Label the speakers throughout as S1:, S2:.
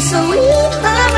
S1: sweet harmony.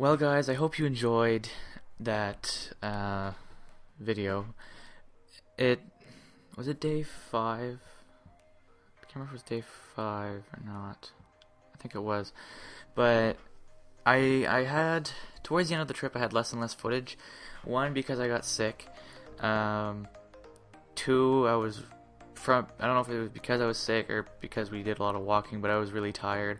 S2: Well, guys, I hope you enjoyed that uh, video. It was it day five. I can't remember if it was day five or not. I think it was, but I I had towards the end of the trip I had less and less footage. One because I got sick. Um, two I was from I don't know if it was because I was sick or because we did a lot of walking, but I was really tired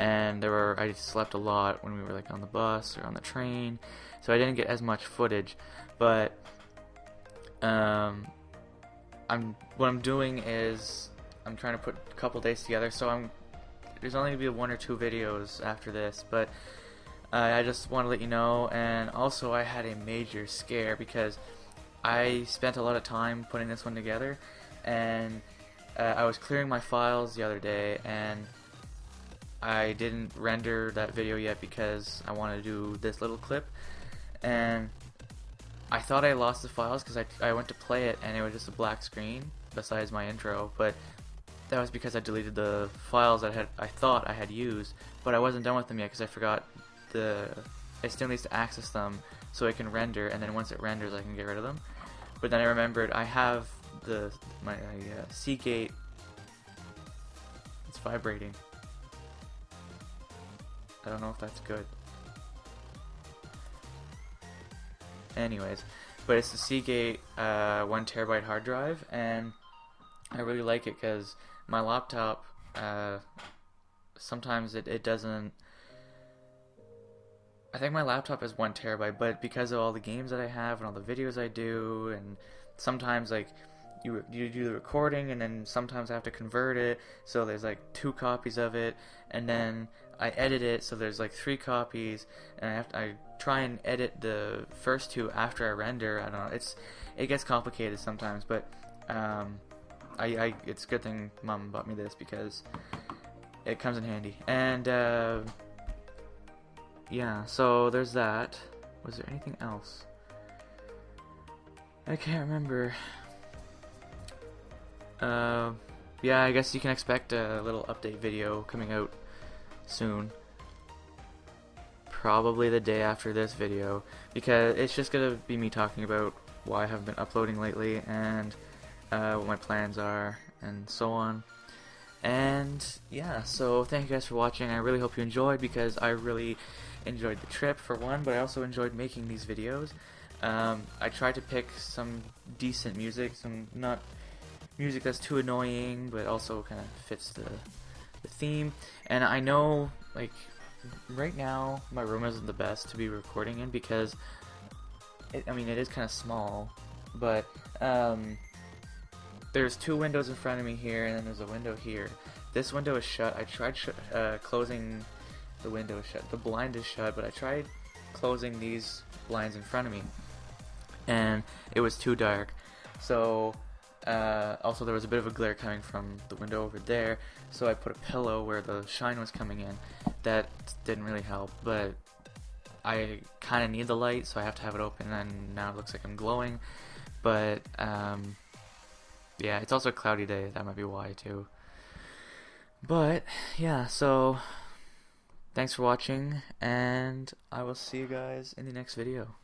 S2: and there were I slept a lot when we were like on the bus or on the train, so I didn't get as much footage. But um, I'm what I'm doing is I'm trying to put a couple days together. So I'm there's only gonna be one or two videos after this, but uh, I just want to let you know. And also, I had a major scare because I spent a lot of time putting this one together, and uh, I was clearing my files the other day and I didn't render that video yet because I want to do this little clip. And I thought I lost the files because I, I went to play it and it was just a black screen besides my intro but that was because I deleted the files that I had I thought I had used but I wasn't done with them yet because I forgot the it still needs to access them so it can render and then once it renders I can get rid of them. But then I remembered I have the my uh, Seagate it's vibrating I don't know if that's good. Anyways, but it's the Seagate uh, one terabyte hard drive, and I really like it because my laptop uh, sometimes it, it doesn't. I think my laptop is one terabyte, but because of all the games that I have and all the videos I do, and sometimes like you you do the recording and then sometimes I have to convert it, so there's like two copies of it, and then I edit it, so there's like three copies, and I have to, I try and edit the first two after I render. I don't know, it's it gets complicated sometimes, but um, I, I it's a good thing mom bought me this because it comes in handy. And uh, yeah, so there's that. Was there anything else? I can't remember. Uh, yeah, I guess you can expect a little update video coming out soon. Probably the day after this video, because it's just gonna be me talking about why I haven't been uploading lately and uh, what my plans are and so on. And yeah, so thank you guys for watching. I really hope you enjoyed because I really enjoyed the trip for one, but I also enjoyed making these videos. Um, I tried to pick some decent music, some not music that's too annoying, but also kind of fits the the theme. And I know, like, right now my room isn't the best to be recording in because, it, I mean, it is kind of small, but um, there's two windows in front of me here, and then there's a window here. This window is shut. I tried sh- uh, closing the window shut. The blind is shut, but I tried closing these blinds in front of me, and it was too dark. So uh, also there was a bit of a glare coming from the window over there. So I put a pillow where the shine was coming in. That didn't really help, but I kind of need the light, so I have to have it open. And now it looks like I'm glowing, but um, yeah, it's also a cloudy day. That might be why too. But yeah, so thanks for watching, and I will see you guys in the next video.